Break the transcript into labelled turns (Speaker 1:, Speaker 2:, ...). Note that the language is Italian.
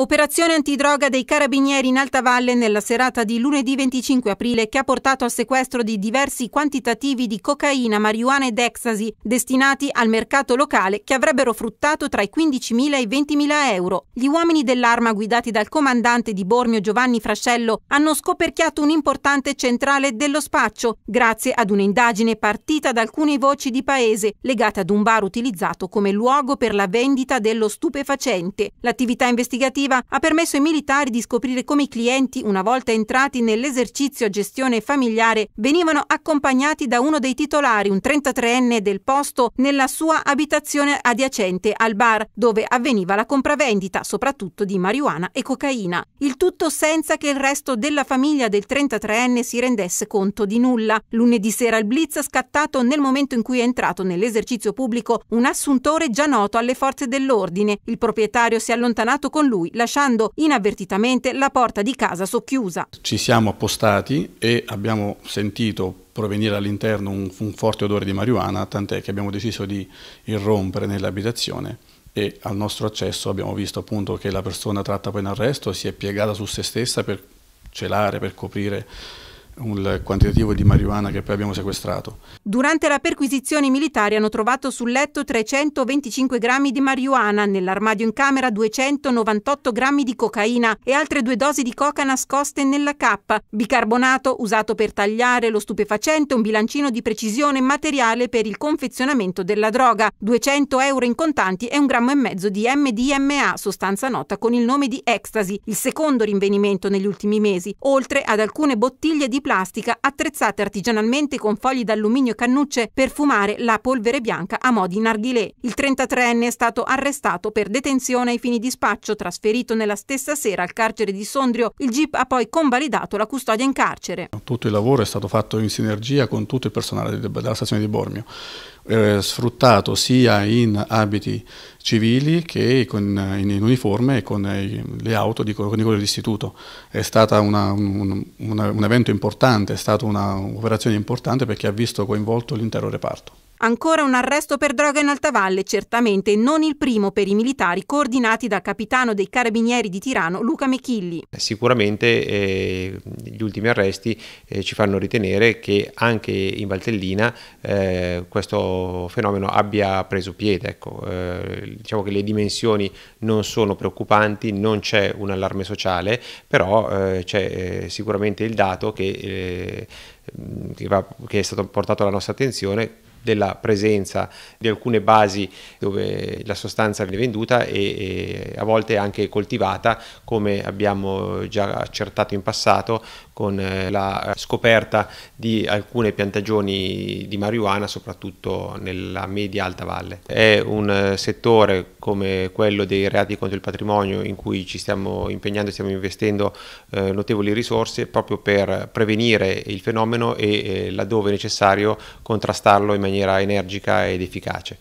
Speaker 1: Operazione antidroga dei carabinieri in Alta Valle nella serata di lunedì 25 aprile che ha portato al sequestro di diversi quantitativi di cocaina, marijuana ed ecstasy destinati al mercato locale che avrebbero fruttato tra i 15.000 e i 20.000 euro. Gli uomini dell'arma guidati dal comandante di Bormio Giovanni Frascello hanno scoperchiato un'importante centrale dello spaccio grazie ad un'indagine partita da alcune voci di paese legate ad un bar utilizzato come luogo per la vendita dello stupefacente. L'attività investigativa operativa ha permesso ai militari di scoprire come i clienti, una volta entrati nell'esercizio gestione familiare, venivano accompagnati da uno dei titolari, un 33enne del posto, nella sua abitazione adiacente al bar, dove avveniva la compravendita, soprattutto di marijuana e cocaina. Il tutto senza che il resto della famiglia del 33enne si rendesse conto di nulla. Lunedì sera il blitz scattato nel momento in cui è entrato nell'esercizio pubblico un assuntore già noto alle forze dell'ordine. Il proprietario si è allontanato con lui, lasciando inavvertitamente la porta di casa socchiusa.
Speaker 2: Ci siamo appostati e abbiamo sentito provenire all'interno un, un forte odore di marijuana, tant'è che abbiamo deciso di irrompere nell'abitazione e al nostro accesso abbiamo visto appunto che la persona tratta poi in arresto si è piegata su se stessa per celare, per coprire un quantitativo di marijuana che poi abbiamo sequestrato.
Speaker 1: Durante la perquisizione i militari hanno trovato sul letto 325 grammi di marijuana, nell'armadio in camera 298 grammi di cocaina e altre due dosi di coca nascoste nella cappa, bicarbonato usato per tagliare lo stupefacente, un bilancino di precisione materiale per il confezionamento della droga, 200 euro in contanti e un grammo e mezzo di MDMA, sostanza nota con il nome di ecstasy, il secondo rinvenimento negli ultimi mesi, oltre ad alcune bottiglie di plastica attrezzate artigianalmente con fogli d'alluminio e cannucce per fumare la polvere bianca a mo' di narghilè. Il 33enne è stato arrestato per detenzione ai fini di spaccio, trasferito nella stessa sera al carcere di Sondrio. Il GIP ha poi convalidato la custodia in carcere.
Speaker 2: Tutto il lavoro è stato fatto in sinergia con tutto il personale della stazione di Bormio eh, sfruttato sia in abiti civili che con, in, in, uniforme e con i, le auto di, con i colori d'istituto. È stato un, un evento importante, è stata un'operazione importante perché ha visto coinvolto l'intero reparto.
Speaker 1: Ancora un arresto per droga in Alta Valle, certamente non il primo per i militari coordinati dal capitano dei carabinieri di Tirano Luca Mechilli.
Speaker 3: Sicuramente eh, gli ultimi arresti eh, ci fanno ritenere che anche in Valtellina eh, questo fenomeno abbia preso piede. Ecco, eh, diciamo che le dimensioni non sono preoccupanti, non c'è un allarme sociale, però eh, c'è eh, sicuramente il dato che, che, va, che è stato portato alla nostra attenzione della presenza di alcune basi dove la sostanza viene venduta e, e, a volte anche coltivata come abbiamo già accertato in passato con eh, la scoperta di alcune piantagioni di marijuana soprattutto nella media alta valle. È un eh, settore come quello dei reati contro il patrimonio in cui ci stiamo impegnando e stiamo investendo eh, notevoli risorse proprio per prevenire il fenomeno e eh, laddove necessario contrastarlo in maniera energica ed efficace.